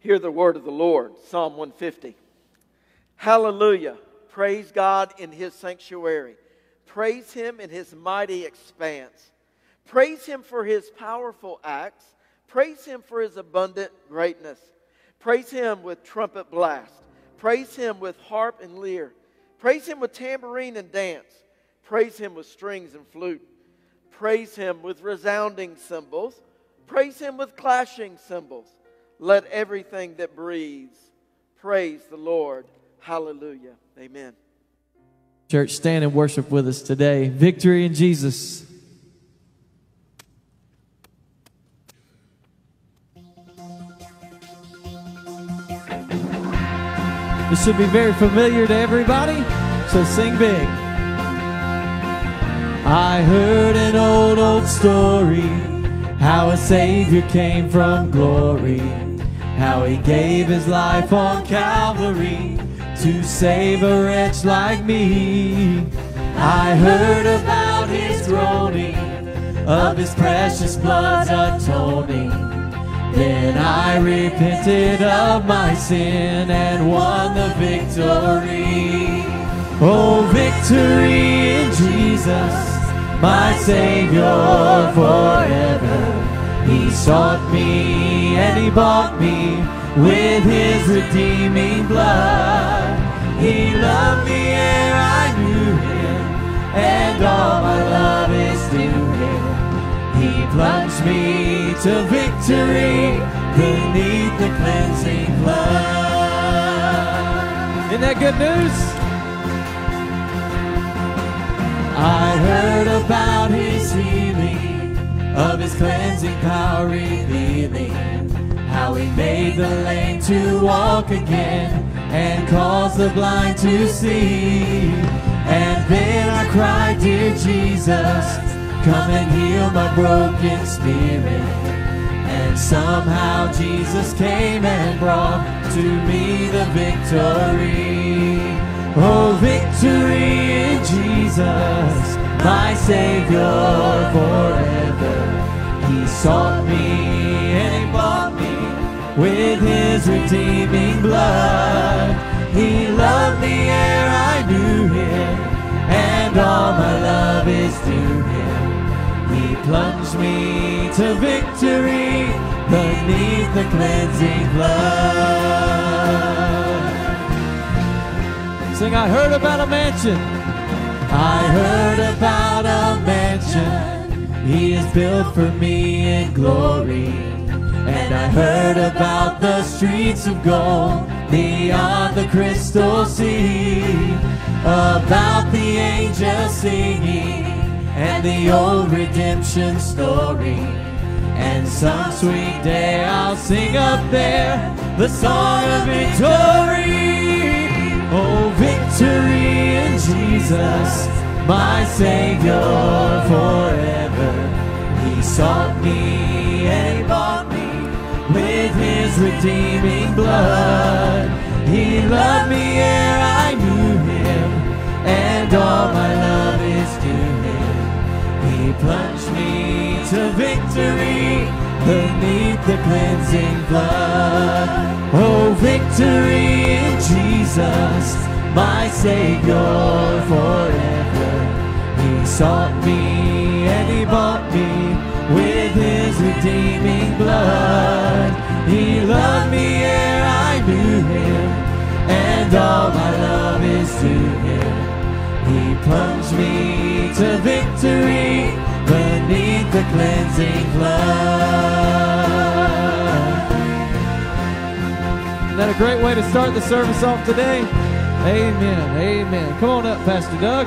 Hear the word of the Lord, Psalm 150. Hallelujah. Praise God in his sanctuary. Praise him in his mighty expanse. Praise him for his powerful acts. Praise him for his abundant greatness. Praise him with trumpet blast. Praise him with harp and lyre. Praise him with tambourine and dance. Praise him with strings and flute. Praise him with resounding cymbals. Praise him with clashing cymbals. Let everything that breathes praise the Lord. Hallelujah. Amen. Church, stand and worship with us today. Victory in Jesus. This should be very familiar to everybody, so sing big. I heard an old, old story how a Savior came from glory, how he gave his life on Calvary to save a wretch like me. I heard about his groaning, of his precious blood's atoning. Then I repented of my sin and won the victory. Oh, victory in Jesus, my Savior forever. He sought me and he bought me with his redeeming blood. He loved me ere I knew him, and all my love is due him. He plunged me to victory beneath the cleansing blood. Isn't that good news? I heard about his healing, of his cleansing power revealing, how he made the lame to walk again and caused the blind to see. And then I cried, Dear Jesus, come and heal my broken spirit. And somehow Jesus came and brought to me the victory. Oh, victory in Jesus, my Savior forever. He sought me with his redeeming blood. He loved me ere I knew him, and all my love is due him. He plunged me to victory beneath the cleansing blood. Sing, I heard about a mansion. I heard about a mansion he is built for me in glory. And I heard about the streets of gold beyond the crystal sea. About the angels singing and the old redemption story. And some sweet day I'll sing up there the song of victory. Oh, victory in Jesus, my Savior forever. He sought me and bought redeeming blood. He loved me ere I knew him, and all my love is due him. He plunged me to victory beneath the cleansing blood. Oh, victory in Jesus, my Savior forever. He sought me and he bought me with his redeeming blood. He loved me ere I knew him, and all my love is to him. He plunged me to victory beneath the cleansing blood. Isn't that a great way to start the service off today? Amen. Amen. Come on up, Pastor Doug.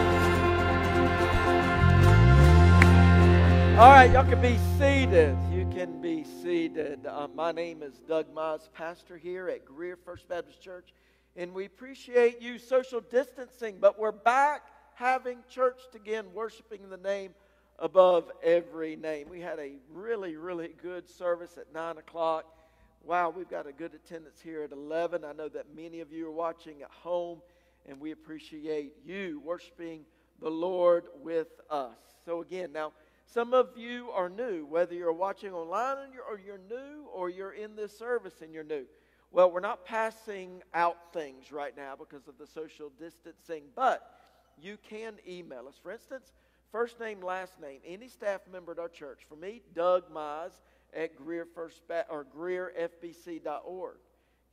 All right, y'all can be seated. Can be seated. Uh, my name is Doug Mize, pastor here at Greer First Baptist Church, and we appreciate you social distancing, but we're back having church again, worshiping the name above every name. We had a really, really good service at 9 o'clock. Wow, we've got a good attendance here at 11. I know that many of you are watching at home, and we appreciate you worshiping the Lord with us. So, again, now, some of you are new, whether you're watching online or you're, new or you're in this service and you're new. Well, we're not passing out things right now because of the social distancing, but you can email us. For instance, first name, last name, any staff member at our church. For me, Doug Mize at Greer First ba- or GreerFBC.org.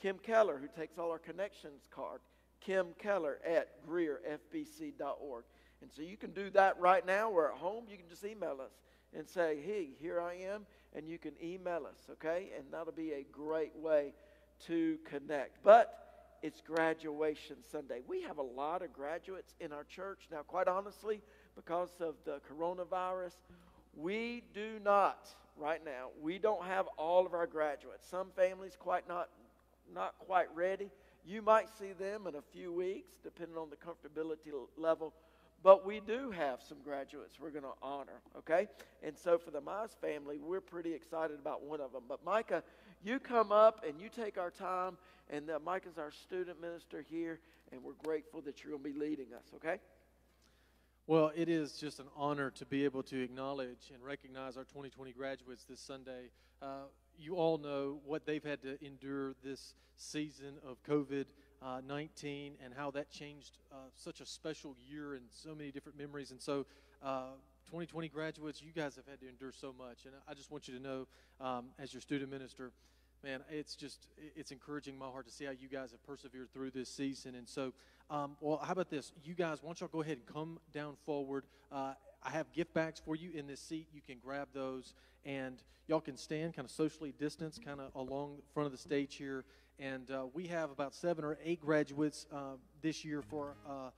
Kim Keller, who takes all our connections card. Kim Keller at GreerFBC.org. And so you can do that right now. We're at home. You can just email us and say, hey, here I am. And you can email us, okay? And that'll be a great way to connect. But it's graduation Sunday. We have a lot of graduates in our church. Now, quite honestly, because of the coronavirus, we do not, right now, we don't have all of our graduates. Some families quite not, not quite ready. You might see them in a few weeks, depending on the comfortability level but we do have some graduates we're going to honor, okay? And so for the Mize family, we're pretty excited about one of them. But Micah, you come up and you take our time, and uh, Micah's our student minister here, and we're grateful that you're going to be leading us, okay? Well, it is just an honor to be able to acknowledge and recognize our 2020 graduates this Sunday. Uh, you all know what they've had to endure this season of COVID uh, 19 and how that changed uh, such a special year and so many different memories. And so, uh, 2020 graduates, you guys have had to endure so much. And I just want you to know, um, as your student minister, man, it's just it's encouraging my heart to see how you guys have persevered through this season. And so, um, well, how about this? You guys, why don't y'all go ahead and come down forward? Uh, I have gift bags for you in this seat. You can grab those, and y'all can stand kind of socially distanced, kind of along the front of the stage here. And uh, we have about seven or eight graduates uh, this year for uh,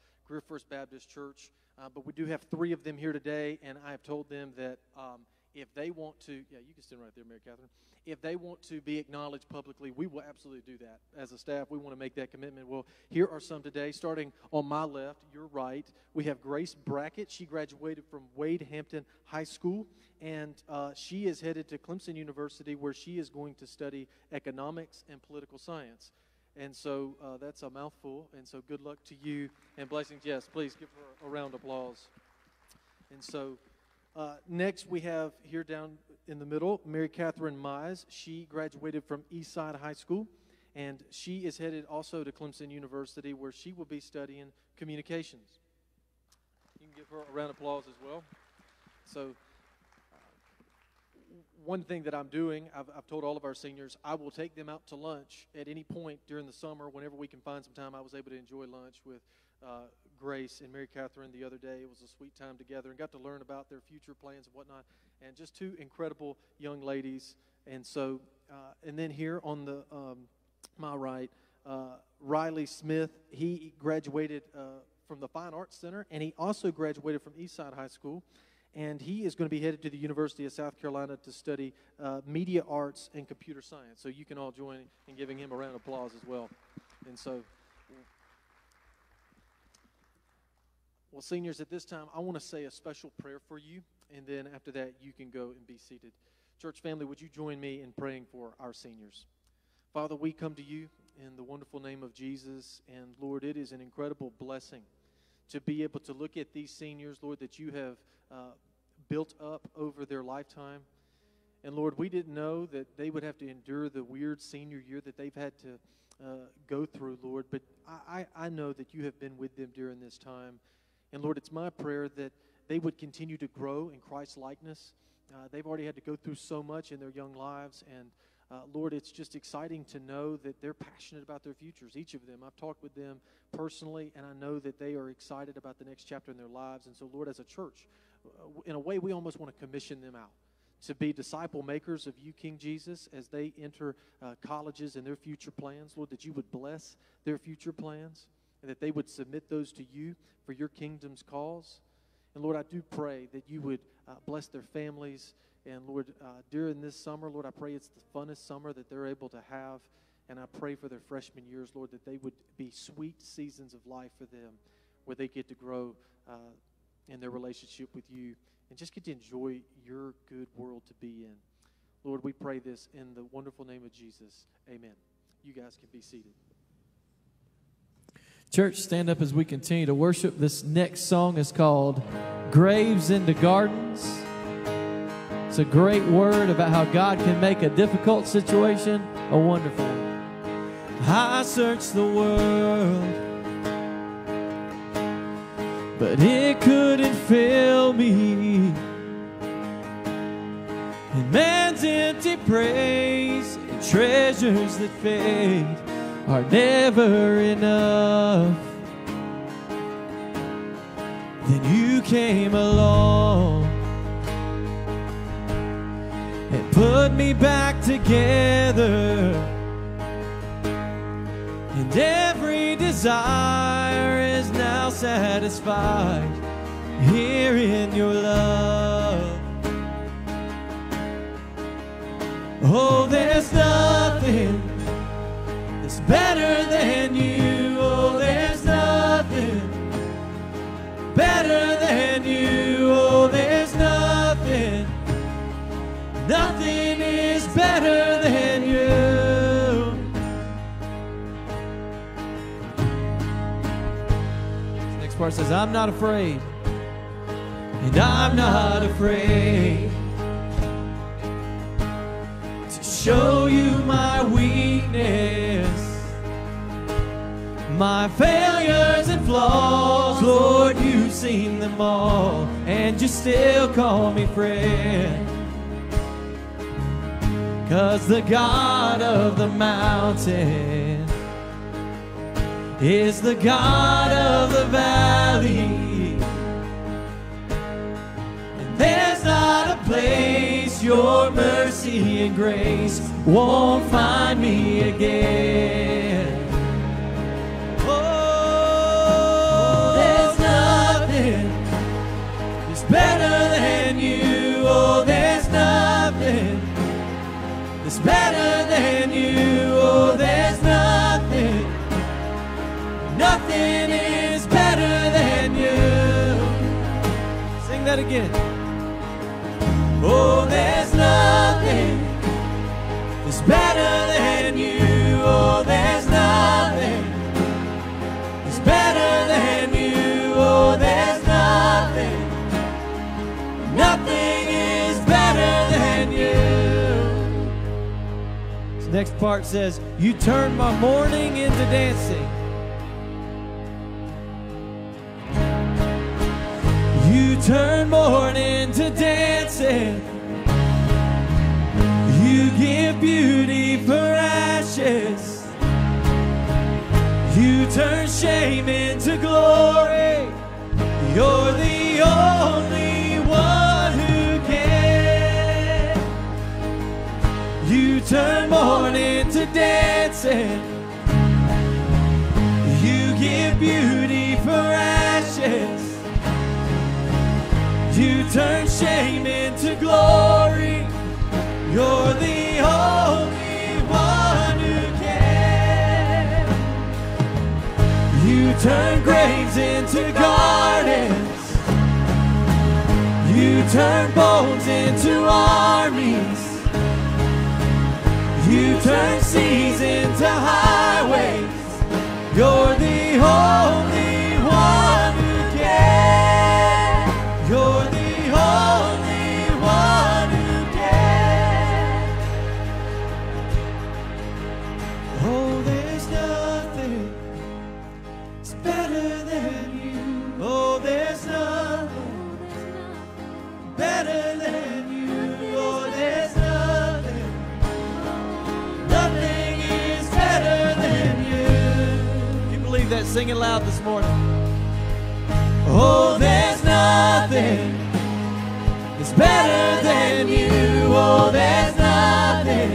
First Baptist Church. Uh, but we do have three of them here today, and I have told them that um, if they want to, yeah, you can stand right there, Mary Catherine. If they want to be acknowledged publicly, we will absolutely do that. As a staff, we want to make that commitment. Well, here are some today. Starting on my left, your right, we have Grace Brackett. She graduated from Wade Hampton High School, and uh, she is headed to Clemson University, where she is going to study economics and political science. And so uh, that's a mouthful. And so good luck to you and blessings. Yes, please give her a round of applause. And so uh, next, we have here down in the middle Mary Catherine Mize. She graduated from Eastside High School, and she is headed also to Clemson University, where she will be studying communications. You can give her a round of applause as well. So, uh, one thing that I'm doing, I've, I've, told all of our seniors, I will take them out to lunch at any point during the summer, whenever we can find some time. I was able to enjoy lunch with uh, Grace and Mary Catherine the other day. It was a sweet time together and got to learn about their future plans and whatnot. And just two incredible young ladies. And so, uh, and then here on the um, my right, uh, Riley Smith. He graduated uh, from the Fine Arts Center, and he also graduated from Eastside High School. And he is going to be headed to the University of South Carolina to study uh, media arts and computer science. So you can all join in giving him a round of applause as well. And so. Well, seniors, at this time, I want to say a special prayer for you, and then after that, you can go and be seated. Church family, would you join me in praying for our seniors? Father, we come to you in the wonderful name of Jesus, and Lord, it is an incredible blessing to be able to look at these seniors, Lord, that you have uh, built up over their lifetime. And Lord, we didn't know that they would have to endure the weird senior year that they've had to uh, go through, Lord, but I, I know that you have been with them during this time. And Lord, it's my prayer that they would continue to grow in Christ's likeness. Uh, they've already had to go through so much in their young lives. And uh, Lord, it's just exciting to know that they're passionate about their futures, each of them. I've talked with them personally, and I know that they are excited about the next chapter in their lives. And so, Lord, as a church, uh, in a way, we almost want to commission them out to be disciple makers of you, King Jesus, as they enter uh, colleges and their future plans. Lord, that you would bless their future plans and that they would submit those to you for your kingdom's cause. And Lord, I do pray that you would uh, bless their families. And Lord, uh, during this summer, Lord, I pray it's the funnest summer that they're able to have. And I pray for their freshman years, Lord, that they would be sweet seasons of life for them where they get to grow uh, in their relationship with you and just get to enjoy your good world to be in. Lord, we pray this in the wonderful name of Jesus. Amen. You guys can be seated. Church, stand up as we continue to worship. This next song is called Graves into Gardens. It's a great word about how God can make a difficult situation a wonderful one. I searched the world, but it couldn't fill me. And man's empty praise and treasures that fade are never enough. Then you came along and put me back together. And every desire is now satisfied here in your love. Oh, there's nothing better than you. Oh, there's nothing better than you. Oh, there's nothing, nothing is better than you. This next part says, I'm not afraid, and I'm not afraid to show you my weakness my failures and flaws, Lord, you've seen them all, and you still call me friend. Cause the God of the mountain is the God of the valley. And there's not a place your mercy and grace won't find me again. Better than you. Oh, there's nothing that's better than you. Oh, there's nothing, nothing is better than you. Sing that again. Oh, there's nothing that's better next part says, You turned my mourning into dancing. You turn mourning to dancing. You give beauty for ashes. You turn shame into glory. You're the only turn mourning to dancing. You give beauty for ashes. You turn shame into glory. You're the only one who can. You turn graves into gardens. You turn bones into armies. You turn seas into highways. You're the only one who can. You're the only one who can. Oh, there's nothing that's better than you. Oh, there's nothing better than Sing it loud this morning. Oh, there's nothing that's better than you. Oh, there's nothing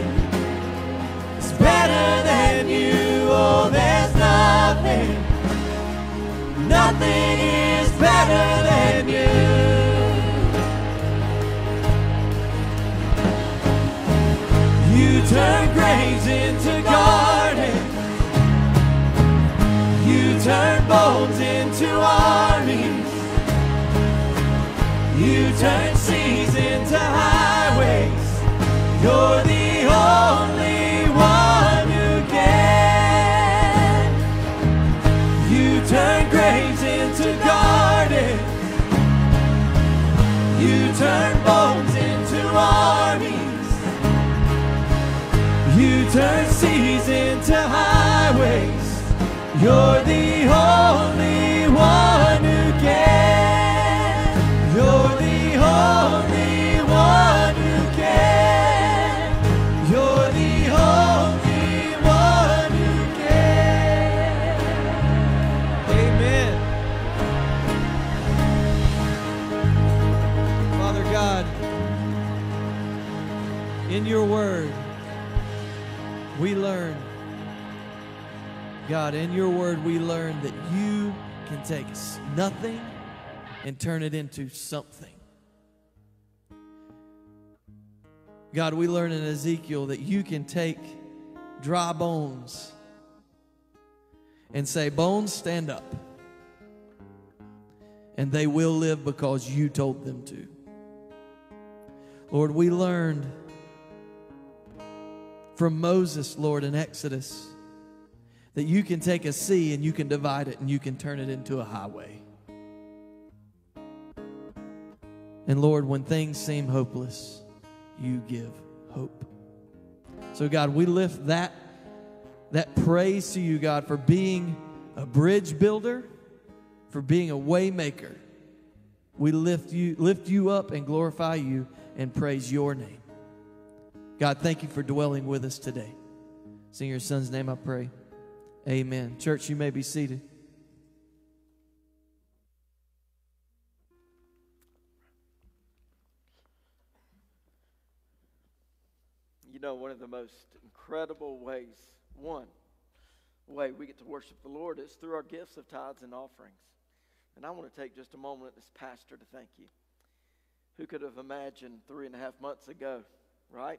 that's better than you. Oh, there's nothing. Nothing is better than you. You turn graves into gardens. Turn bones into armies. You turn seas into highways. You're the only one who can. You turn graves into gardens. You turn bones into armies. You turn seas into highways. You're the only one who can. You're the only one who can. You're the only one who can. Amen. Father God, in your word, we learn, God, in your word, we learn that you can take nothing and turn it into something. God, we learn in Ezekiel that you can take dry bones and say, Bones, stand up. And they will live because you told them to. Lord, we learned from Moses, Lord, in Exodus, that you can take a sea and you can divide it and you can turn it into a highway. And Lord, when things seem hopeless, you give hope. So, God, we lift that, that praise to you, God, for being a bridge builder, for being a waymaker. We lift you, lift you up and glorify you and praise your name. God, thank you for dwelling with us today. It's in your son's name I pray. Amen. Church, you may be seated. You know, one of the most incredible ways, one way we get to worship the Lord is through our gifts of tithes and offerings. And I want to take just a moment as pastor to thank you. Who could have imagined three and a half months ago, right?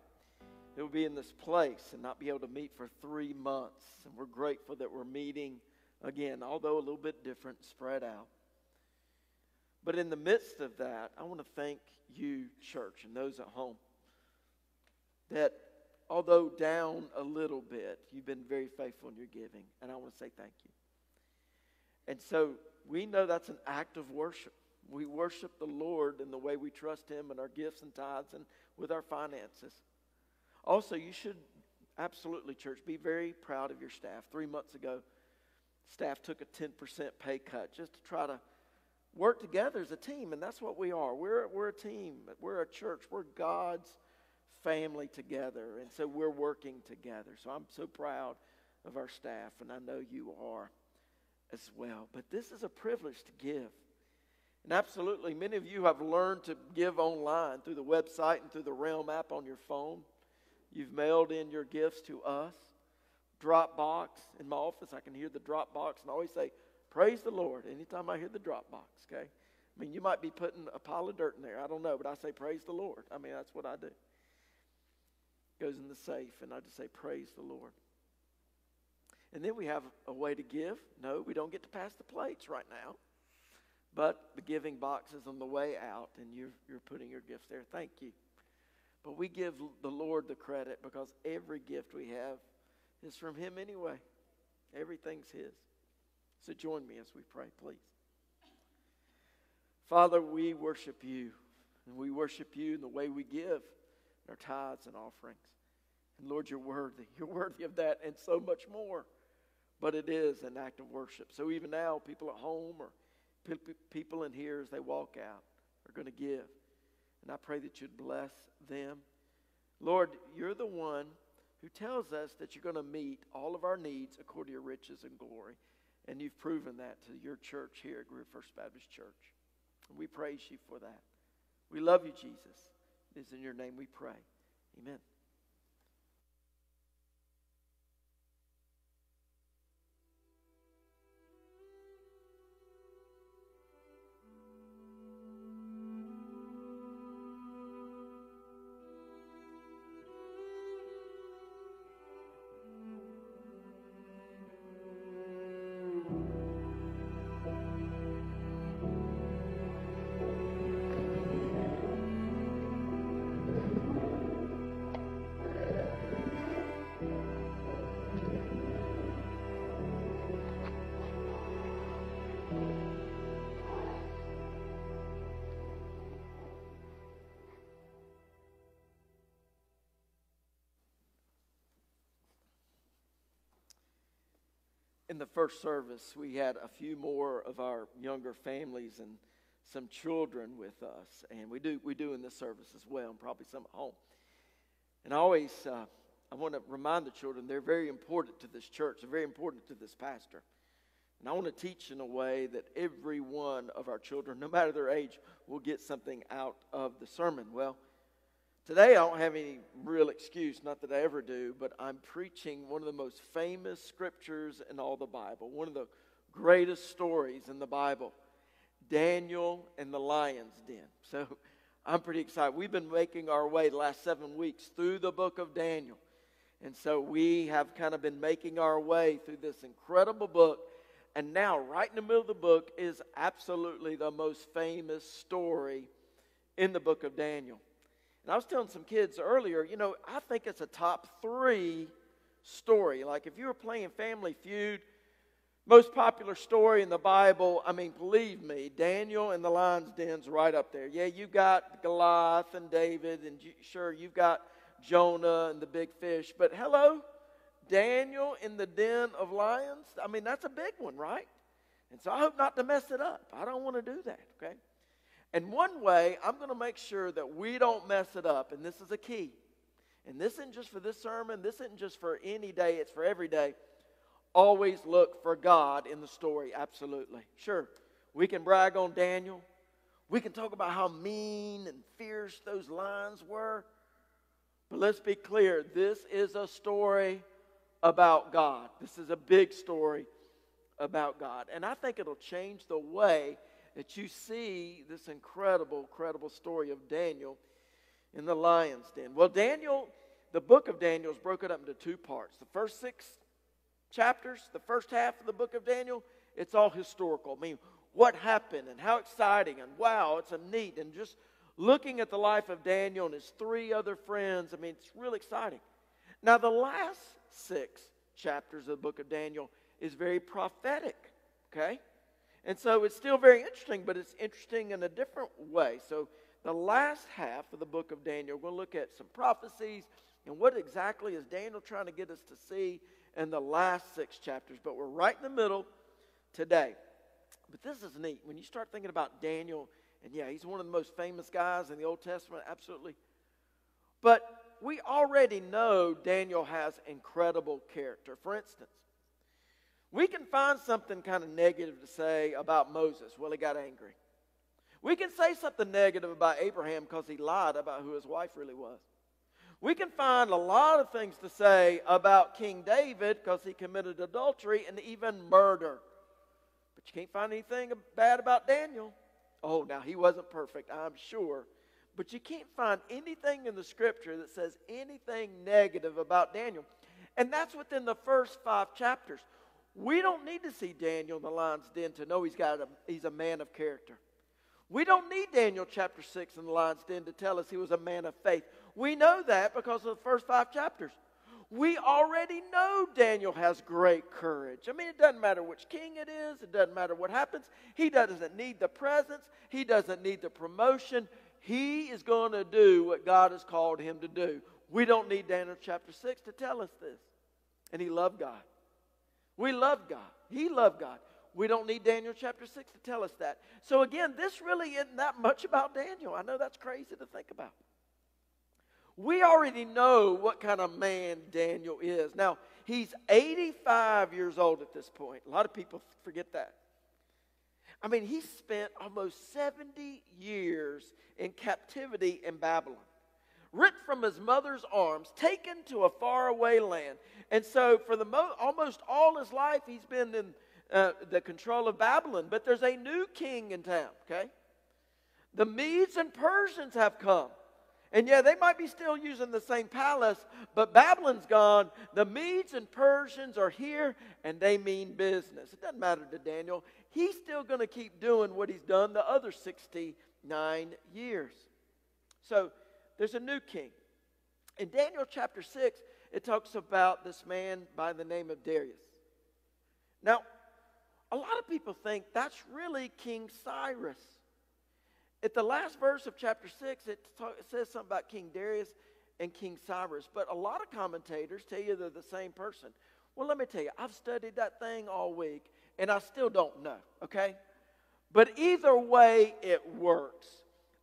It would be in this place and not be able to meet for three months. And we're grateful that we're meeting again, although a little bit different, spread out. But in the midst of that, I want to thank you, church, and those at home that although down a little bit, you've been very faithful in your giving. And I want to say thank you. And so we know that's an act of worship. We worship the Lord in the way we trust Him in our gifts and tithes and with our finances. Also, you should absolutely, church, be very proud of your staff. Three months ago, staff took a 10% pay cut just to try to work together as a team, and that's what we are. We're, we're a team, we're a church, we're God's family together, and so we're working together. So I'm so proud of our staff, and I know you are as well. But this is a privilege to give. And absolutely, many of you have learned to give online through the website and through the Realm app on your phone. You've mailed in your gifts to us. Dropbox in my office, I can hear the Dropbox, and I always say, Praise the Lord anytime I hear the Dropbox, okay? I mean, you might be putting a pile of dirt in there. I don't know, but I say, Praise the Lord. I mean, that's what I do. Goes in the safe, and I just say, Praise the Lord. And then we have a way to give. No, we don't get to pass the plates right now. But the giving box is on the way out, and you're, you're putting your gifts there. Thank you. But we give the Lord the credit because every gift we have is from Him anyway. Everything's His. So join me as we pray, please. Father, we worship you, and we worship you in the way we give our tithes and offerings. And Lord, you're worthy. You're worthy of that and so much more. But it is an act of worship. So even now, people at home or people in here as they walk out are going to give. And I pray that you'd bless them. Lord, you're the one who tells us that you're going to meet all of our needs according to your riches and glory. And you've proven that to your church here at Greer First Baptist Church. And we praise you for that. We love you, Jesus. It is in your name we pray. Amen. In the first service, we had a few more of our younger families and some children with us, and we do we do in this service as well, and probably some at home. And I always uh, I want to remind the children they're very important to this church, they're very important to this pastor. And I want to teach in a way that every one of our children, no matter their age, will get something out of the sermon. Well, today I don't have any real excuse, not that I ever do, but I'm preaching one of the most famous scriptures in all the Bible, one of the greatest stories in the Bible Daniel and the lion's den. So I'm pretty excited. We've been making our way the last seven weeks through the book of Daniel. And so we have kind of been making our way through this incredible book. And now, right in the middle of the book, is absolutely the most famous story in the book of Daniel. And I was telling some kids earlier, you know, I think it's a top three story. Like if you were playing Family Feud, most popular story in the Bible, I mean, believe me, Daniel and the lion's den's right up there. Yeah, you got Goliath and David, and sure, you've got Jonah and the big fish, but hello, Daniel in the den of lions? I mean, that's a big one, right? And so I hope not to mess it up. I don't want to do that, okay? And one way I'm going to make sure that we don't mess it up, and this is a key. And this isn't just for this sermon, this isn't just for any day, it's for every day always look for God in the story, absolutely. Sure, we can brag on Daniel. We can talk about how mean and fierce those lions were. But let's be clear this is a story about God. This is a big story about God. And I think it'll change the way that you see this incredible, incredible story of Daniel in the lion's den. Well, Daniel, the book of Daniel is broken up into two parts. The first six chapters, the first half of the book of Daniel, it's all historical. I mean, what happened and how exciting and wow, it's a neat and just looking at the life of Daniel and his three other friends, I mean, it's really exciting. Now, the last six chapters of the book of Daniel is very prophetic, okay? And so it's still very interesting, but it's interesting in a different way. So, the last half of the book of Daniel, we're going to look at some prophecies and what exactly is Daniel trying to get us to see in the last six chapters, but we're right in the middle today. But this is neat. When you start thinking about Daniel, and yeah, he's one of the most famous guys in the Old Testament, absolutely. But we already know Daniel has incredible character. For instance, we can find something kind of negative to say about Moses. Well, he got angry. We can say something negative about Abraham because he lied about who his wife really was. We can find a lot of things to say about King David because he committed adultery and even murder. But you can't find anything bad about Daniel. Oh, now he wasn't perfect, I'm sure. But you can't find anything in the scripture that says anything negative about Daniel. And that's within the first five chapters. We don't need to see Daniel in the lion's den to know he's, got a, he's a man of character. We don't need Daniel chapter 6 in the lion's den to tell us he was a man of faith. We know that because of the first five chapters. We already know Daniel has great courage. I mean, it doesn't matter which king it is, it doesn't matter what happens. He doesn't need the presence, he doesn't need the promotion. He is going to do what God has called him to do. We don't need Daniel chapter 6 to tell us this. And he loved God. We love God. He loved God. We don't need Daniel chapter 6 to tell us that. So, again, this really isn't that much about Daniel. I know that's crazy to think about. We already know what kind of man Daniel is. Now, he's 85 years old at this point. A lot of people forget that. I mean, he spent almost 70 years in captivity in Babylon, ripped from his mother's arms, taken to a faraway land. And so, for the mo- almost all his life, he's been in uh, the control of Babylon. But there's a new king in town, okay? The Medes and Persians have come. And yeah, they might be still using the same palace, but Babylon's gone. The Medes and Persians are here, and they mean business. It doesn't matter to Daniel. He's still going to keep doing what he's done the other 69 years. So there's a new king. In Daniel chapter 6, it talks about this man by the name of Darius. Now, a lot of people think that's really King Cyrus. At the last verse of chapter 6, it, it says something about King Darius and King Cyrus, but a lot of commentators tell you they're the same person. Well, let me tell you, I've studied that thing all week and I still don't know, okay? But either way, it works.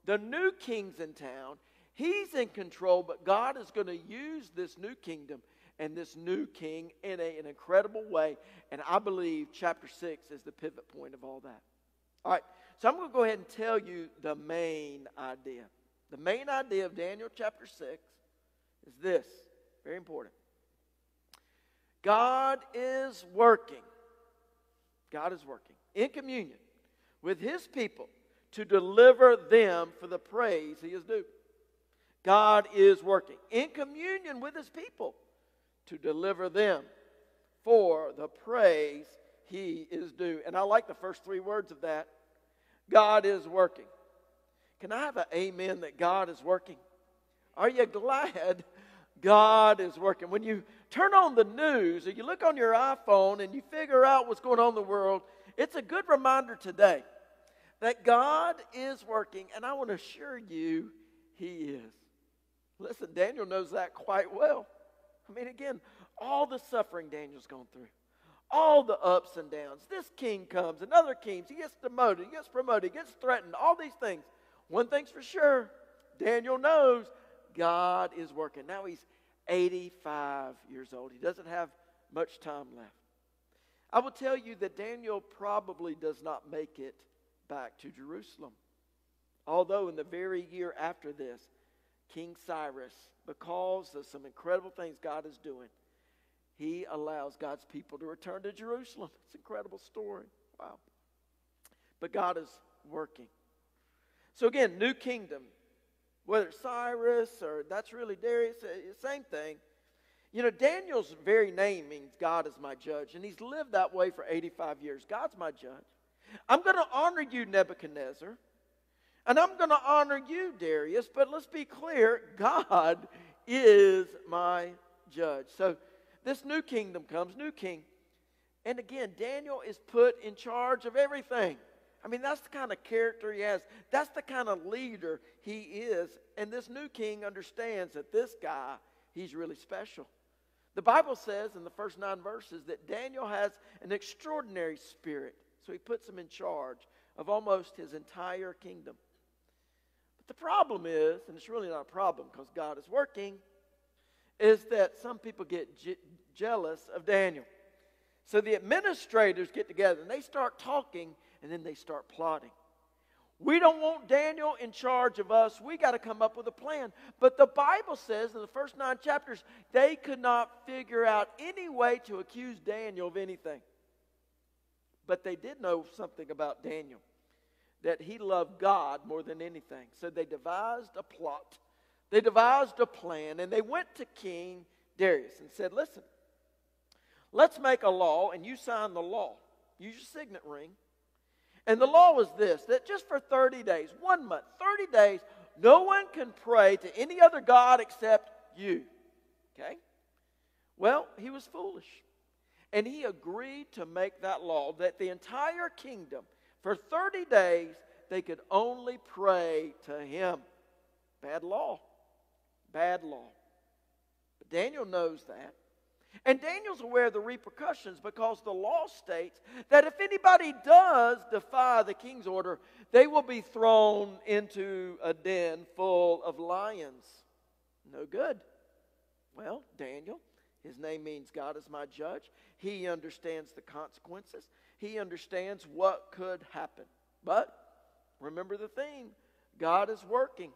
The new king's in town. He's in control, but God is going to use this new kingdom and this new king in a, an incredible way. And I believe chapter 6 is the pivot point of all that. All right, so I'm going to go ahead and tell you the main idea. The main idea of Daniel chapter 6 is this very important. God is working. God is working in communion with his people to deliver them for the praise he is due. God is working in communion with his people to deliver them for the praise he is due. And I like the first three words of that God is working. Can I have an amen that God is working? Are you glad God is working? When you turn on the news or you look on your iPhone and you figure out what's going on in the world, it's a good reminder today that God is working, and I want to assure you, He is. Listen, Daniel knows that quite well. I mean, again, all the suffering Daniel's gone through, all the ups and downs. This king comes, another king, he gets demoted, he gets promoted, he gets threatened, all these things. One thing's for sure Daniel knows God is working. Now he's 85 years old, he doesn't have much time left. I will tell you that Daniel probably does not make it back to Jerusalem. Although, in the very year after this, King Cyrus, because of some incredible things God is doing, he allows God's people to return to Jerusalem. It's an incredible story. Wow. But God is working. So, again, new kingdom, whether Cyrus or that's really Darius, uh, same thing. You know, Daniel's very name means God is my judge, and he's lived that way for 85 years. God's my judge. I'm going to honor you, Nebuchadnezzar. And I'm going to honor you, Darius, but let's be clear God is my judge. So this new kingdom comes, new king. And again, Daniel is put in charge of everything. I mean, that's the kind of character he has. That's the kind of leader he is. And this new king understands that this guy, he's really special. The Bible says in the first nine verses that Daniel has an extraordinary spirit. So he puts him in charge of almost his entire kingdom. But the problem is, and it's really not a problem because God is working, is that some people get je- jealous of Daniel. So the administrators get together and they start talking and then they start plotting. We don't want Daniel in charge of us. We got to come up with a plan. But the Bible says in the first nine chapters, they could not figure out any way to accuse Daniel of anything. But they did know something about Daniel that he loved God more than anything. So they devised a plot, they devised a plan, and they went to King Darius and said, Listen, let's make a law, and you sign the law. Use your signet ring. And the law was this that just for 30 days, one month, 30 days, no one can pray to any other God except you. Okay? Well, he was foolish. And he agreed to make that law that the entire kingdom for 30 days, they could only pray to him. Bad law. Bad law. But Daniel knows that. And Daniel's aware of the repercussions because the law states that if anybody does defy the king's order, they will be thrown into a den full of lions. No good. Well, Daniel, his name means God is my judge. He understands the consequences he understands what could happen. But remember the theme God is working.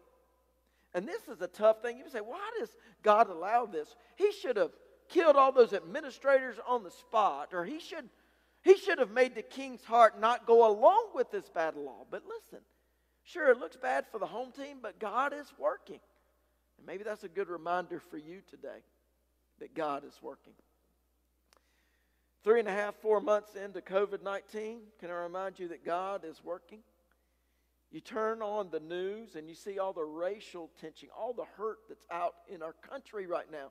And this is a tough thing. You say, why does God allow this? He should have killed all those administrators on the spot, or he should, he should have made the king's heart not go along with this bad law. But listen, sure, it looks bad for the home team, but God is working. And maybe that's a good reminder for you today that God is working. Three and a half, four months into COVID 19, can I remind you that God is working? You turn on the news and you see all the racial tension, all the hurt that's out in our country right now.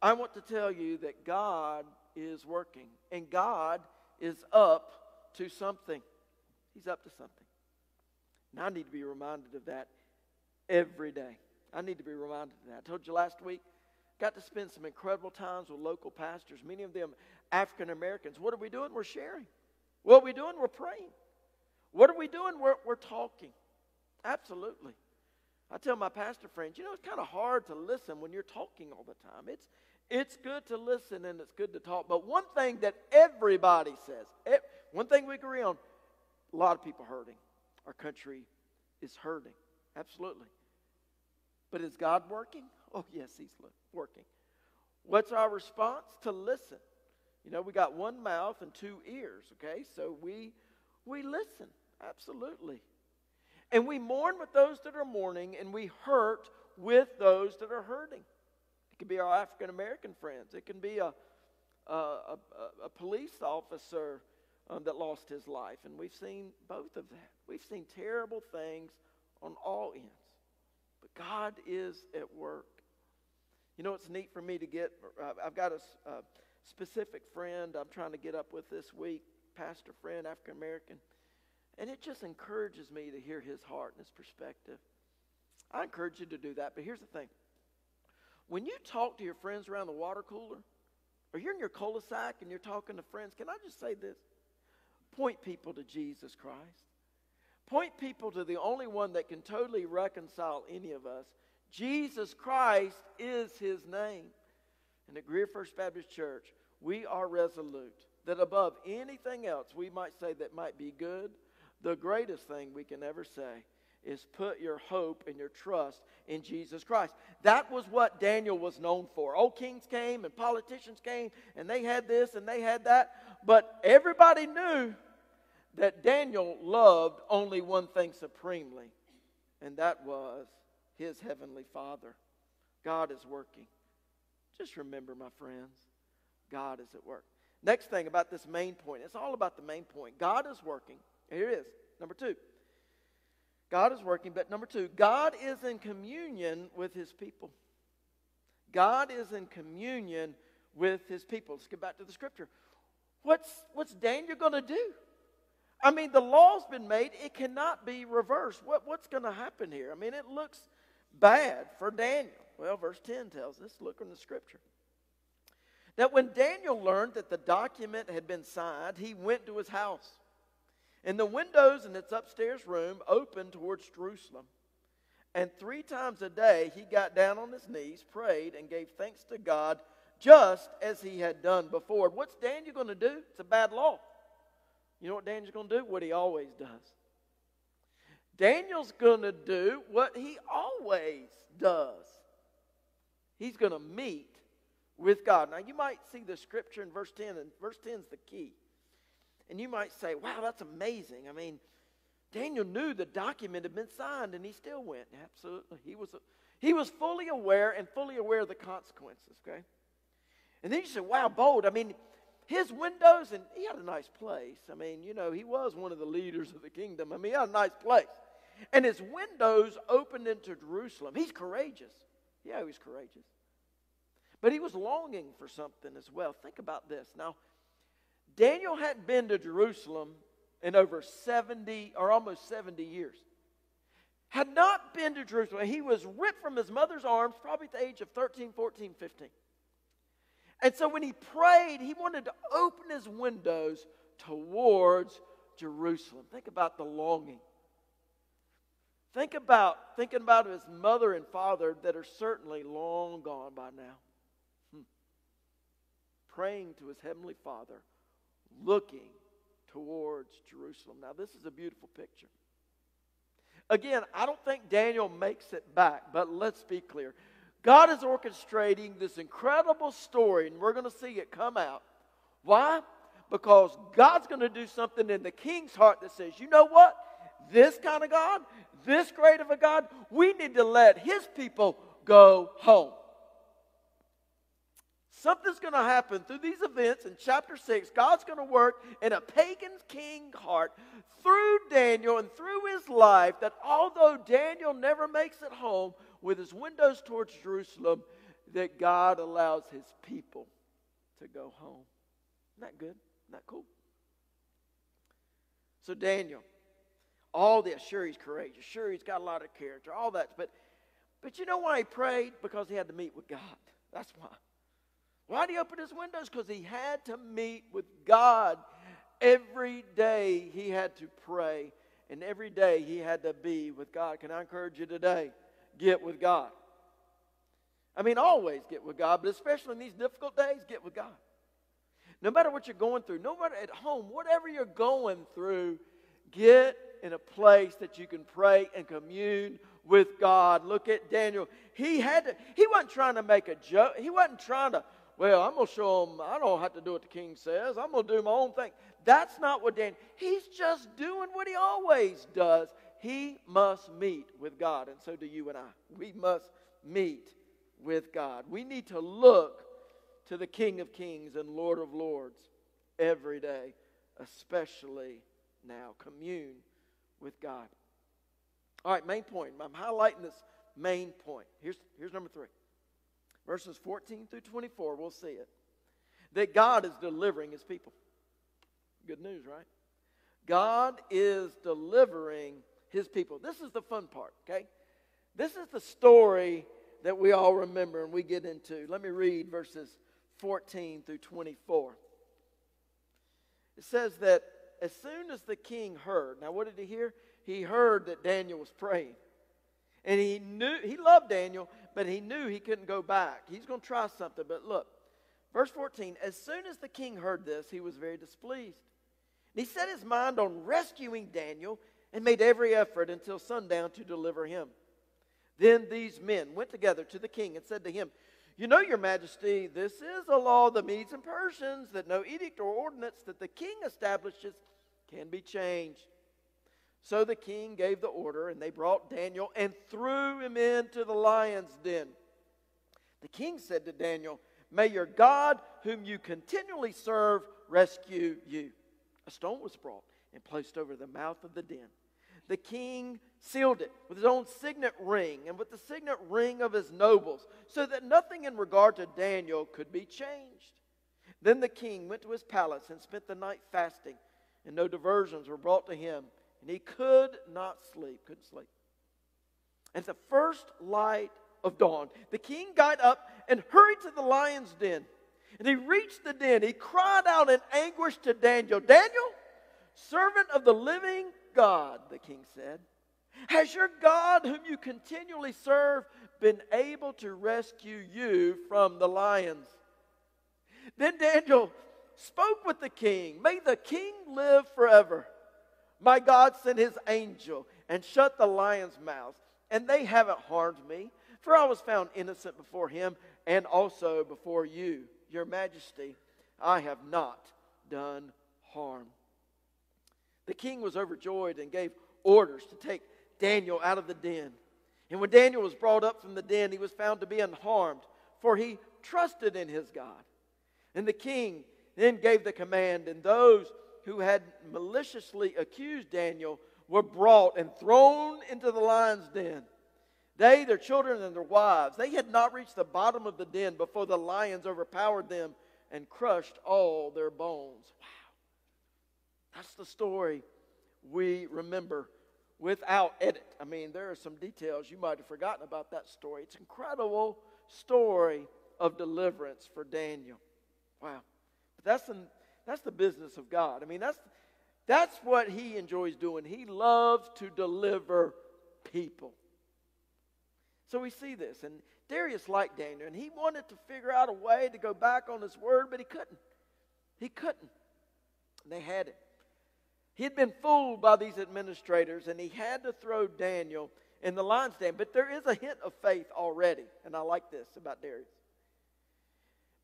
I want to tell you that God is working and God is up to something. He's up to something. And I need to be reminded of that every day. I need to be reminded of that. I told you last week got to spend some incredible times with local pastors, many of them African Americans. What are we doing? We're sharing. What are we doing? We're praying. What are we doing? We're, we're talking. Absolutely. I tell my pastor friends, you know, it's kind of hard to listen when you're talking all the time. It's, it's good to listen and it's good to talk. But one thing that everybody says, one thing we agree on, a lot of people hurting. Our country is hurting. Absolutely. But is God working? Oh, yes, He's working. What's our response? To listen. You know, we got one mouth and two ears, okay? So we we listen. Absolutely. And we mourn with those that are mourning, and we hurt with those that are hurting. It could be our African American friends. It can be a, a, a, a police officer um, that lost his life. And we've seen both of that. We've seen terrible things on all ends. But God is at work. You know, it's neat for me to get, uh, I've got a, a specific friend I'm trying to get up with this week, pastor friend, African American. And it just encourages me to hear his heart and his perspective. I encourage you to do that. But here's the thing when you talk to your friends around the water cooler, or you're in your cul de sac and you're talking to friends, can I just say this? Point people to Jesus Christ. Point people to the only one that can totally reconcile any of us. Jesus Christ is his name. And at Greer First Baptist Church, we are resolute that above anything else we might say that might be good, the greatest thing we can ever say is put your hope and your trust in Jesus Christ. That was what Daniel was known for. Old kings came and politicians came and they had this and they had that, but everybody knew that Daniel loved only one thing supremely, and that was his heavenly Father. God is working. Just remember, my friends, God is at work. Next thing about this main point, it's all about the main point. God is working. Here it is. Number two. God is working, but number two, God is in communion with his people. God is in communion with his people. Let's get back to the scripture. What's, what's Daniel going to do? I mean, the law's been made. It cannot be reversed. What, what's going to happen here? I mean, it looks bad for Daniel. Well, verse 10 tells us look in the scripture. That when Daniel learned that the document had been signed, he went to his house. And the windows in its upstairs room opened towards Jerusalem. And three times a day he got down on his knees, prayed, and gave thanks to God just as he had done before. What's Daniel going to do? It's a bad law. You know what Daniel's going to do? What he always does. Daniel's going to do what he always does. He's going to meet with God. Now, you might see the scripture in verse 10, and verse 10 is the key. And you might say, wow, that's amazing. I mean, Daniel knew the document had been signed, and he still went. Absolutely. He was, he was fully aware and fully aware of the consequences, okay? And then you say, wow, bold. I mean, his windows, and he had a nice place. I mean, you know, he was one of the leaders of the kingdom. I mean, he had a nice place. And his windows opened into Jerusalem. He's courageous. Yeah, he was courageous. But he was longing for something as well. Think about this. Now, Daniel hadn't been to Jerusalem in over 70 or almost 70 years. Had not been to Jerusalem. He was ripped from his mother's arms probably at the age of 13, 14, 15. And so when he prayed, he wanted to open his windows towards Jerusalem. Think about the longing. Think about thinking about his mother and father that are certainly long gone by now. Hmm. Praying to his heavenly father, looking towards Jerusalem. Now, this is a beautiful picture. Again, I don't think Daniel makes it back, but let's be clear. God is orchestrating this incredible story, and we're going to see it come out. Why? Because God's going to do something in the king's heart that says, you know what? This kind of God, this great of a God, we need to let his people go home. Something's going to happen through these events in chapter 6. God's going to work in a pagan king heart through Daniel and through his life that although Daniel never makes it home, with his windows towards Jerusalem that God allows his people to go home. Isn't that good? Isn't that cool? So, Daniel, all this, sure, he's courageous. Sure, he's got a lot of character, all that. But, but you know why he prayed? Because he had to meet with God. That's why. Why did he open his windows? Because he had to meet with God. Every day he had to pray, and every day he had to be with God. Can I encourage you today? Get with God. I mean, always get with God, but especially in these difficult days, get with God. No matter what you're going through, no matter at home, whatever you're going through, get in a place that you can pray and commune with God. Look at Daniel. He had to, he wasn't trying to make a joke. He wasn't trying to, well, I'm going to show him I don't have to do what the king says. I'm going to do my own thing. That's not what Daniel, he's just doing what he always does. He must meet with God, and so do you and I. We must meet with God. We need to look to the King of Kings and Lord of Lords every day, especially now. Commune with God. All right, main point. I'm highlighting this main point. Here's, here's number three verses 14 through 24. We'll see it. That God is delivering his people. Good news, right? God is delivering his people. This is the fun part, okay? This is the story that we all remember and we get into. Let me read verses 14 through 24. It says that as soon as the king heard, now what did he hear? He heard that Daniel was praying. And he knew, he loved Daniel, but he knew he couldn't go back. He's going to try something. But look, verse 14 as soon as the king heard this, he was very displeased. And he set his mind on rescuing Daniel and made every effort until sundown to deliver him. Then these men went together to the king and said to him, You know, your majesty, this is a law of the Medes and Persians that no edict or ordinance that the king establishes can be changed. So the king gave the order, and they brought Daniel and threw him into the lion's den. The king said to Daniel, May your God, whom you continually serve, rescue you. A stone was brought and placed over the mouth of the den. The king sealed it with his own signet ring and with the signet ring of his nobles, so that nothing in regard to Daniel could be changed. Then the king went to his palace and spent the night fasting, and no diversions were brought to him, and he could not sleep, couldn't sleep. At the first light of dawn, the king got up and hurried to the lion's den. And he reached the den. He cried out in anguish to Daniel Daniel, servant of the living God, the king said. Has your God, whom you continually serve, been able to rescue you from the lions? Then Daniel spoke with the king. May the king live forever. My God sent his angel and shut the lion's mouths, and they haven't harmed me, for I was found innocent before him and also before you, your majesty. I have not done harm. The king was overjoyed and gave orders to take Daniel out of the den. And when Daniel was brought up from the den, he was found to be unharmed, for he trusted in his God. And the king then gave the command, and those who had maliciously accused Daniel were brought and thrown into the lion's den. They, their children, and their wives, they had not reached the bottom of the den before the lions overpowered them and crushed all their bones. Wow. That's the story we remember without edit. I mean, there are some details you might have forgotten about that story. It's an incredible story of deliverance for Daniel. Wow. But that's the, that's the business of God. I mean, that's, that's what he enjoys doing. He loves to deliver people. So we see this. And Darius liked Daniel, and he wanted to figure out a way to go back on his word, but he couldn't. He couldn't. And they had it. He had been fooled by these administrators, and he had to throw Daniel in the lion's den. But there is a hint of faith already, and I like this about Darius.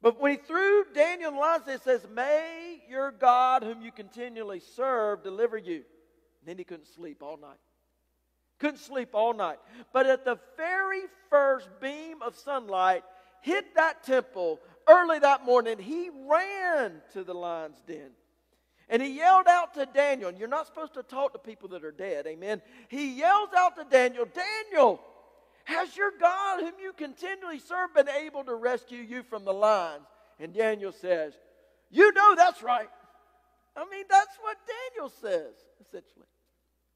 But when he threw Daniel in the lion's den, it says, May your God, whom you continually serve, deliver you. And then he couldn't sleep all night. Couldn't sleep all night. But at the very first beam of sunlight hit that temple early that morning, he ran to the lion's den. And he yelled out to Daniel, and you're not supposed to talk to people that are dead, amen. He yells out to Daniel, Daniel, has your God, whom you continually serve, been able to rescue you from the lions? And Daniel says, You know that's right. I mean, that's what Daniel says, essentially.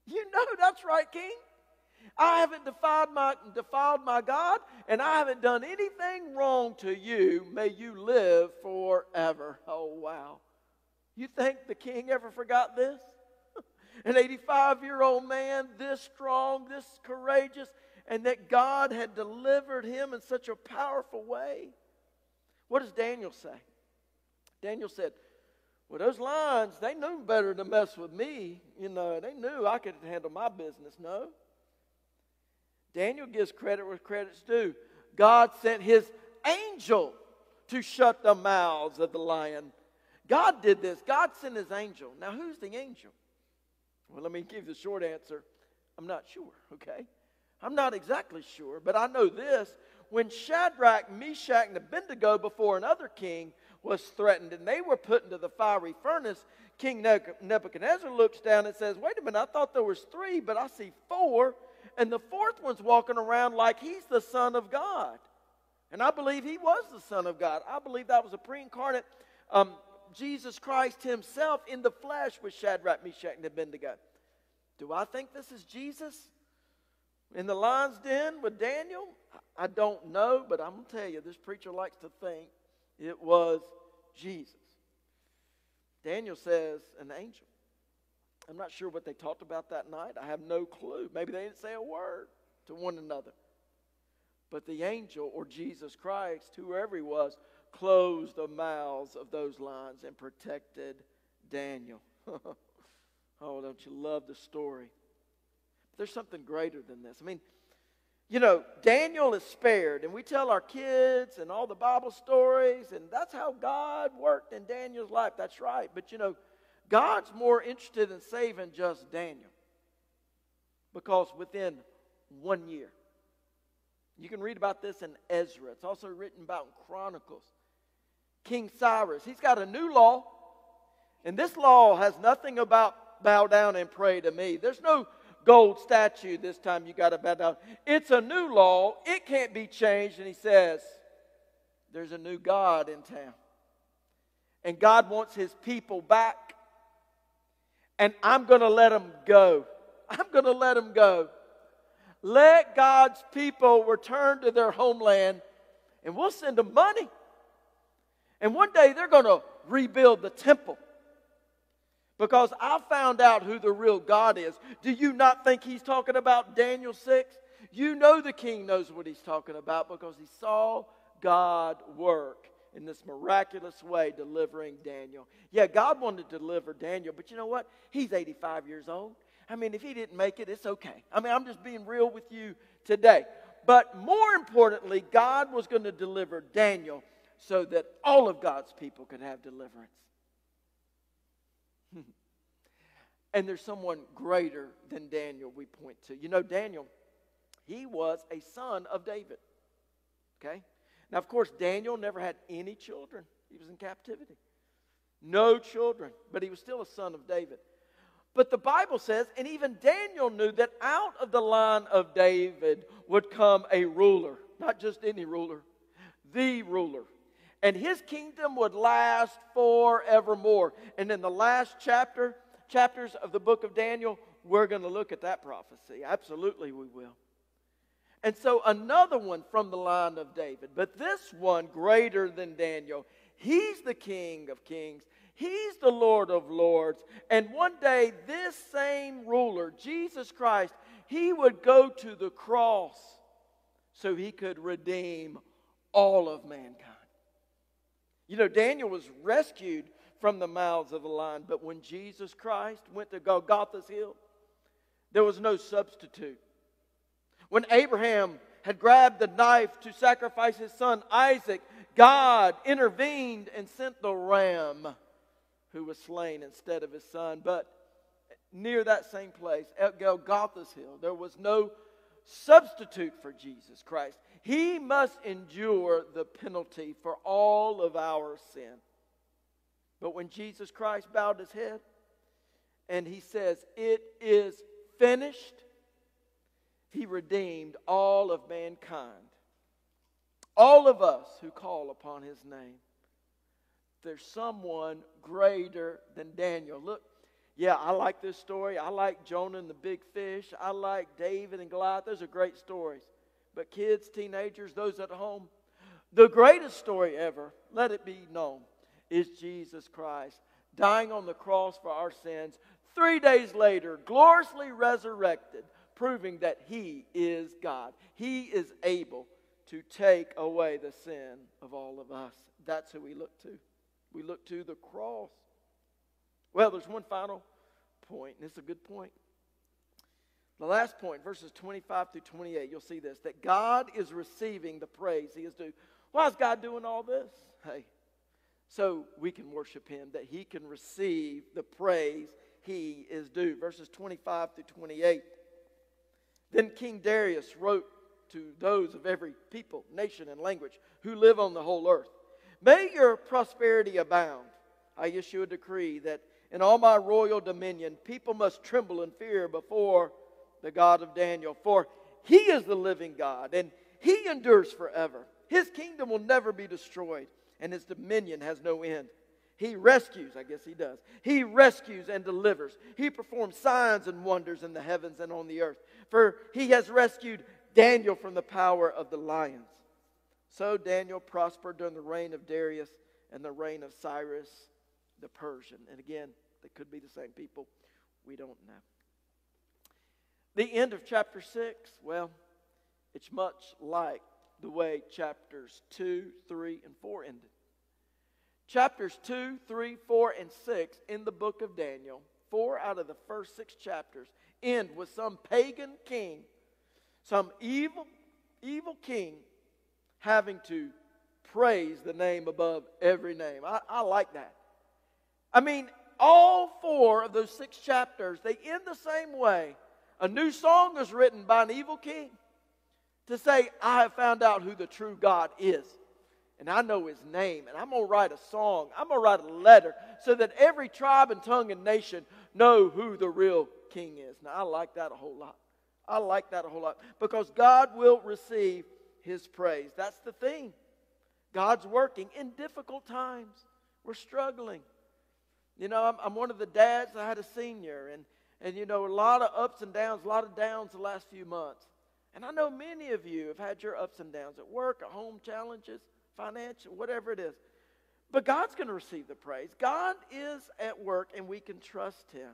You know that's right, King. I haven't defiled my, defiled my God, and I haven't done anything wrong to you. May you live forever. Oh, wow. You think the king ever forgot this? An 85 year old man, this strong, this courageous, and that God had delivered him in such a powerful way. What does Daniel say? Daniel said, Well, those lions, they knew better to mess with me. You know, they knew I could handle my business. No. Daniel gives credit where credit's due. God sent his angel to shut the mouths of the lion. God did this. God sent his angel. Now, who's the angel? Well, let me give you the short answer. I'm not sure, okay? I'm not exactly sure, but I know this. When Shadrach, Meshach, and Abednego before another king was threatened and they were put into the fiery furnace, King Nebuchadnezzar looks down and says, Wait a minute, I thought there was three, but I see four, and the fourth one's walking around like he's the Son of God. And I believe he was the Son of God. I believe that was a pre incarnate um, Jesus Christ himself in the flesh with Shadrach, Meshach, and Abednego. Do I think this is Jesus? In the lion's den with Daniel? I don't know, but I'm going to tell you, this preacher likes to think it was Jesus. Daniel says, an angel. I'm not sure what they talked about that night. I have no clue. Maybe they didn't say a word to one another. But the angel, or Jesus Christ, whoever he was, closed the mouths of those lions and protected Daniel. oh, don't you love the story? There's something greater than this. I mean, you know, Daniel is spared, and we tell our kids and all the Bible stories, and that's how God worked in Daniel's life. That's right. But you know, God's more interested in saving just Daniel because within one year, you can read about this in Ezra. It's also written about in Chronicles. King Cyrus, he's got a new law, and this law has nothing about bow down and pray to me. There's no gold statue this time you got to bow down. It's a new law, it can't be changed. And he says, There's a new God in town. And God wants his people back. And I'm going to let them go. I'm going to let them go. Let God's people return to their homeland, and we'll send them money. And one day they're going to rebuild the temple because I found out who the real God is. Do you not think he's talking about Daniel 6? You know the king knows what he's talking about because he saw God work in this miraculous way delivering Daniel. Yeah, God wanted to deliver Daniel, but you know what? He's 85 years old. I mean, if he didn't make it, it's okay. I mean, I'm just being real with you today. But more importantly, God was going to deliver Daniel so that all of God's people could have deliverance. and there's someone greater than Daniel we point to. You know, Daniel, he was a son of David. Okay? Now, of course, Daniel never had any children, he was in captivity. No children, but he was still a son of David. But the Bible says, and even Daniel knew that out of the line of David would come a ruler, not just any ruler, the ruler and his kingdom would last forevermore. And in the last chapter, chapters of the book of Daniel, we're going to look at that prophecy. Absolutely, we will. And so, another one from the line of David, but this one greater than Daniel. He's the King of kings, He's the Lord of lords. And one day, this same ruler, Jesus Christ, he would go to the cross so he could redeem all of mankind. You know, Daniel was rescued from the mouths of the lion, but when Jesus Christ went to Golgotha's hill, there was no substitute. When Abraham had grabbed the knife to sacrifice his son Isaac, God intervened and sent the ram who was slain instead of his son. But near that same place, at Golgotha's hill, there was no substitute for Jesus Christ. He must endure the penalty for all of our sin. But when Jesus Christ bowed his head and he says, It is finished, he redeemed all of mankind. All of us who call upon his name. There's someone greater than Daniel. Look, Yeah, I like this story. I like Jonah and the big fish. I like David and Goliath. Those are great stories. But kids, teenagers, those at home, the greatest story ever, let it be known, is Jesus Christ dying on the cross for our sins. Three days later, gloriously resurrected, proving that He is God. He is able to take away the sin of all of us. That's who we look to. We look to the cross. Well, there's one final point, and it's a good point. The last point, verses 25 through 28, you'll see this that God is receiving the praise he is due. Why is God doing all this? Hey, so we can worship him, that he can receive the praise he is due. Verses 25 through 28. Then King Darius wrote to those of every people, nation, and language who live on the whole earth May your prosperity abound. I issue a decree that in all my royal dominion, people must tremble and fear before the God of Daniel, for he is the living God, and he endures forever. His kingdom will never be destroyed, and his dominion has no end. He rescues, I guess he does. He rescues and delivers. He performs signs and wonders in the heavens and on the earth. For he has rescued Daniel from the power of the lions. So Daniel prospered during the reign of Darius and the reign of Cyrus the Persian. And again, they could be the same people. We don't know. The end of chapter 6, well, it's much like the way chapters 2, 3, and 4 ended. Chapters 2, 3, 4, and 6 in the book of Daniel, four out of the first six chapters, end with some pagan king, some evil, evil king having to praise the name above every name. I, I like that. I mean, all four of those six chapters, they end the same way. A new song is written by an evil king to say, I have found out who the true God is. And I know his name. And I'm going to write a song. I'm going to write a letter so that every tribe and tongue and nation know who the real king is. Now, I like that a whole lot. I like that a whole lot because God will receive his praise. That's the thing. God's working in difficult times. We're struggling. You know, I'm, I'm one of the dads. I had a senior, and, and, you know, a lot of ups and downs, a lot of downs the last few months. And I know many of you have had your ups and downs at work, at home challenges, financial, whatever it is. But God's going to receive the praise. God is at work, and we can trust Him.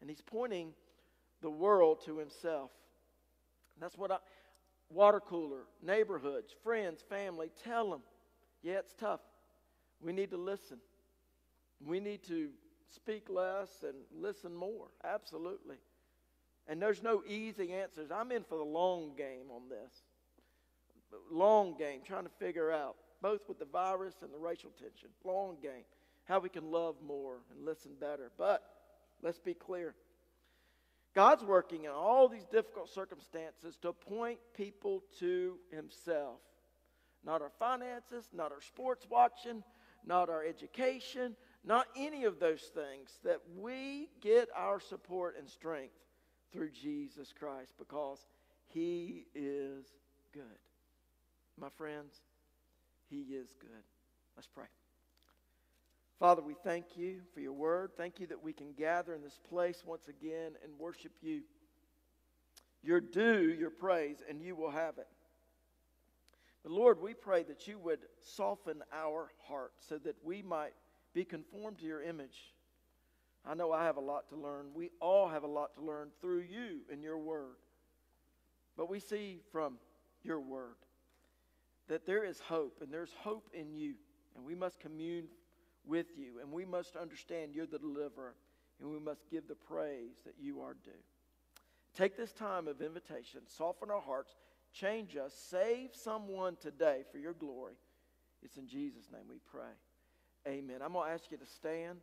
And He's pointing the world to Himself. And that's what I, water cooler, neighborhoods, friends, family, tell them, yeah, it's tough. We need to listen. We need to speak less and listen more. Absolutely. And there's no easy answers. I'm in for the long game on this. Long game, trying to figure out, both with the virus and the racial tension, long game, how we can love more and listen better. But let's be clear God's working in all these difficult circumstances to point people to Himself. Not our finances, not our sports watching, not our education, not any of those things, that we get our support and strength through Jesus Christ because He is good. My friends, He is good. Let's pray. Father, we thank you for your word. Thank you that we can gather in this place once again and worship you. You're due your praise, and you will have it. But Lord, we pray that you would soften our hearts so that we might be conformed to your image. I know I have a lot to learn. We all have a lot to learn through you and your word. But we see from your word that there is hope, and there's hope in you. And we must commune with you, and we must understand you're the deliverer, and we must give the praise that you are due. Take this time of invitation, soften our hearts, change us, save someone today for your glory. It's in Jesus' name we pray. Amen. I'm going to ask you to stand.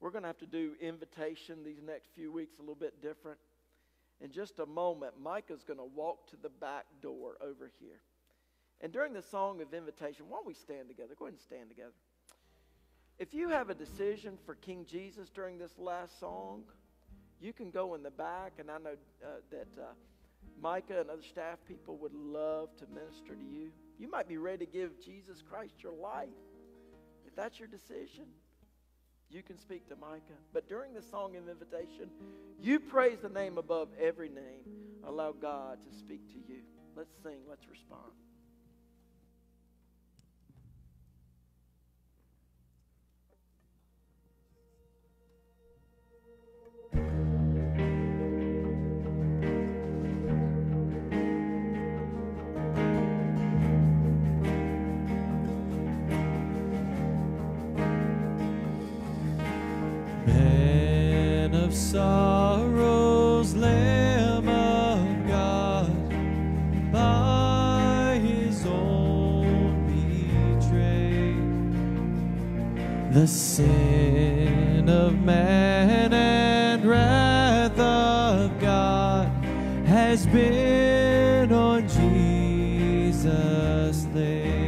We're going to have to do invitation these next few weeks a little bit different. In just a moment, Micah's going to walk to the back door over here. And during the song of invitation, why don't we stand together? Go ahead and stand together. If you have a decision for King Jesus during this last song, you can go in the back, and I know uh, that uh, Micah and other staff people would love to minister to you. You might be ready to give Jesus Christ your life. That's your decision, You can speak to Micah. But during the song of invitation, you praise the name above every name. Allow God to speak to you. Let's sing. Let's respond. Sorrows, Lamb of God, by his own betrayed. The sin of man and wrath of God has been on Jesus laid.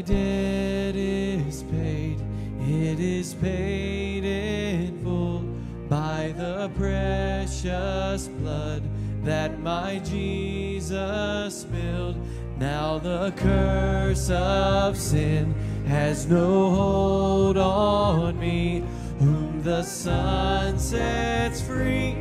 My debt is paid, it is paid in full by the precious blood that my Jesus spilled. Now the curse of sin has no hold on me, whom the Son sets free.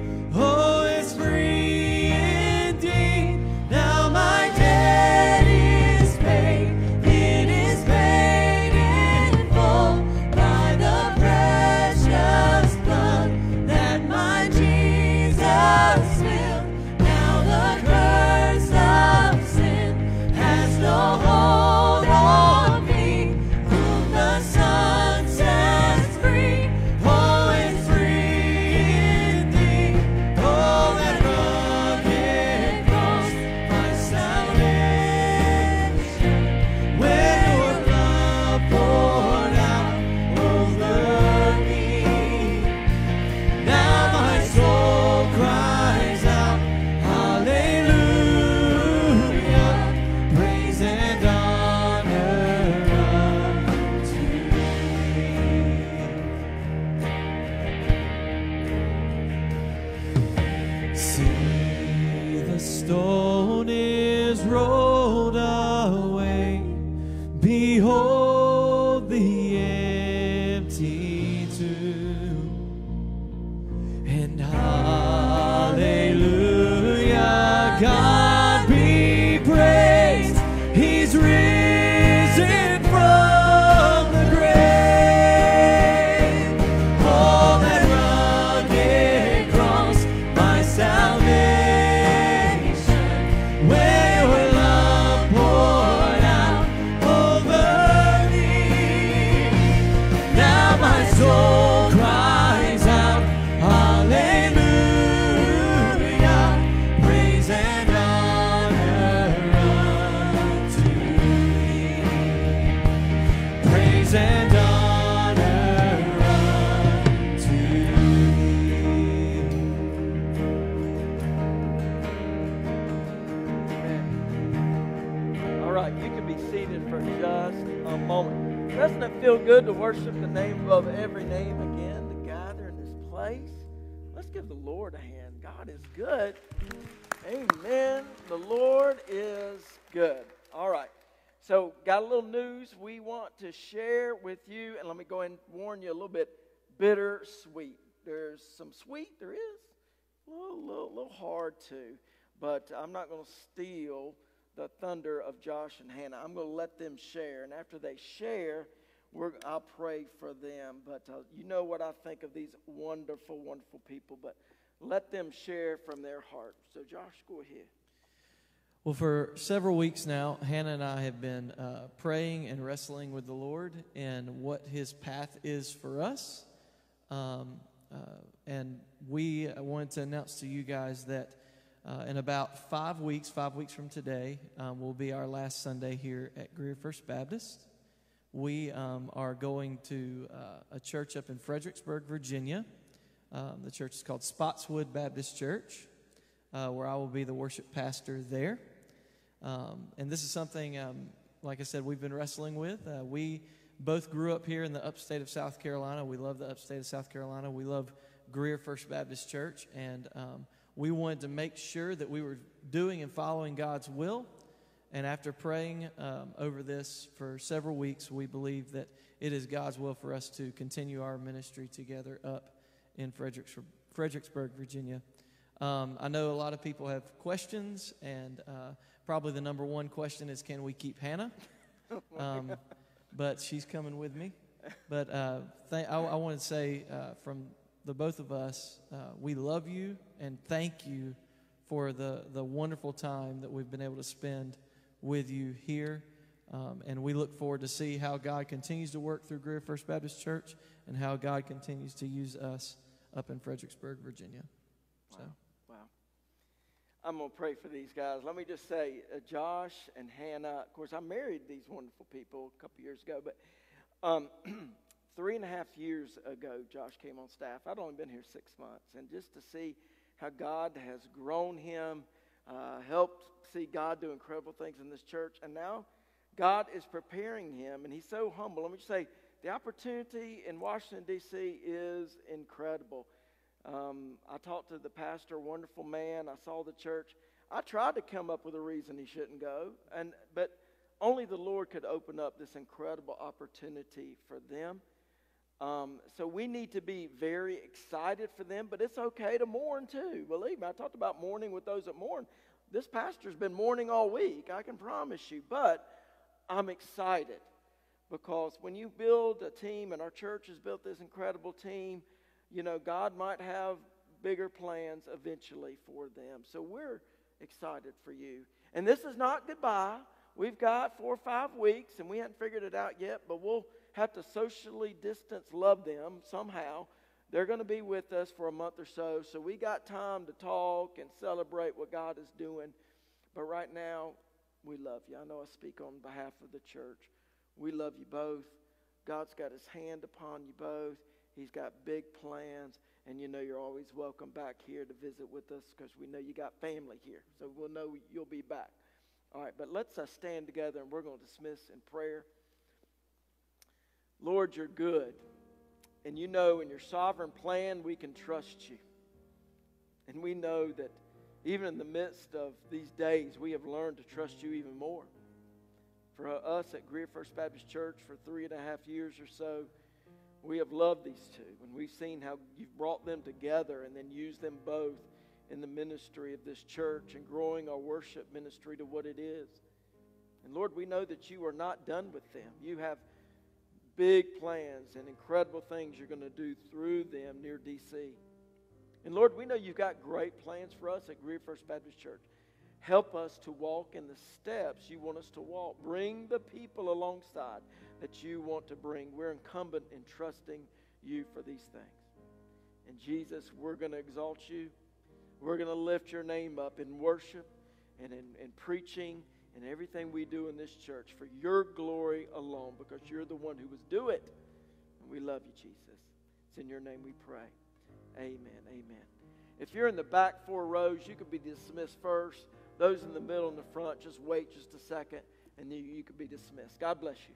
Place. Let's give the Lord a hand. God is good. Amen. The Lord is good. All right. So, got a little news we want to share with you, and let me go and warn you a little bit bittersweet. There's some sweet, there is. A little, little, little hard too. But I'm not going to steal the thunder of Josh and Hannah. I'm going to let them share. And after they share, we're, I'll pray for them. But uh, you know what I think of these wonderful, wonderful people. But let them share from their heart. So, Josh, go ahead. Well, for several weeks now, Hannah and I have been uh, praying and wrestling with the Lord and what His path is for us. Um, uh, and we wanted to announce to you guys that uh, in about five weeks, five weeks from today, um, will be our last Sunday here at Greer First Baptist. We um, are going to uh, a church up in Fredericksburg, Virginia. Um, the church is called Spotswood Baptist Church, uh, where I will be the worship pastor there. Um, and this is something, um, like I said, we've been wrestling with. Uh, we both grew up here in the upstate of South Carolina. We love the upstate of South Carolina. We love Greer First Baptist Church, and um, we wanted to make sure that we were doing and following God's will. And after praying um, over this for several weeks, we believe that it is God's will for us to continue our ministry together up in Fredericksburg, Fredericksburg Virginia. Um, I know a lot of people have questions, and uh, probably the number one question is can we keep Hannah? Um, but she's coming with me. But uh, th- I, I want to say uh, from the both of us, uh, we love you and thank you for the, the wonderful time that we've been able to spend with you here. Um, and we look forward to see how God continues to work through Greer First Baptist Church and how God continues to use us up in Fredericksburg, Virginia. So. Wow. wow. I'm going to pray for these guys. Let me just say, uh, Josh and Hannah, of course, I married these wonderful people a couple years ago, but um, three and a half years ago, Josh came on staff. I'd only been here six months. And just to see how God has grown him, uh, helped see God do incredible things in this church. And now God is preparing him, and he's so humble. Let me just say, the opportunity in Washington, D.C. is incredible. Um, I talked to the pastor, wonderful man. I saw the church. I tried to come up with a reason he shouldn't go, and but only the Lord could open up this incredible opportunity for them. Um, so we need to be very excited for them, but it's okay to mourn too. Believe me, I talked about mourning with those that mourn. This pastor's been mourning all week, I can promise you, but I'm excited because when you build a team, and our church has built this incredible team, you know, God might have bigger plans eventually for them. So we're excited for you. And this is not goodbye. We've got four or five weeks, and we haven't figured it out yet, but we'll have to socially distance love them somehow. They're going to be with us for a month or so, so we got time to talk and celebrate what God is doing. But right now, we love you. I know I speak on behalf of the church. We love you both. God's got his hand upon you both. He's got big plans, and you know you're always welcome back here to visit with us because we know you got family here. So we'll know you'll be back. All right, but let's uh, stand together and we're going to dismiss in prayer. Lord, you're good. And you know in your sovereign plan we can trust you. And we know that even in the midst of these days, we have learned to trust you even more. For us at Greer First Baptist Church for three and a half years or so, we have loved these two. And we've seen how you've brought them together and then used them both in the ministry of this church and growing our worship ministry to what it is. And Lord, we know that you are not done with them. You have big plans and incredible things you're going to do through them near DC. And Lord, we know you've got great plans for us at Greer First Baptist Church. Help us to walk in the steps you want us to walk. Bring the people alongside that you want to bring. We're incumbent in trusting you for these things. And Jesus, we're going to exalt you. We're going to lift your name up in worship and in, in preaching in everything we do in this church for your glory alone because you're the one who was do it. And we love you, Jesus. It's in your name we pray. Amen. Amen. If you're in the back four rows, you could be dismissed first. Those in the middle and the front, just wait just a second and you, you could be dismissed. God bless you.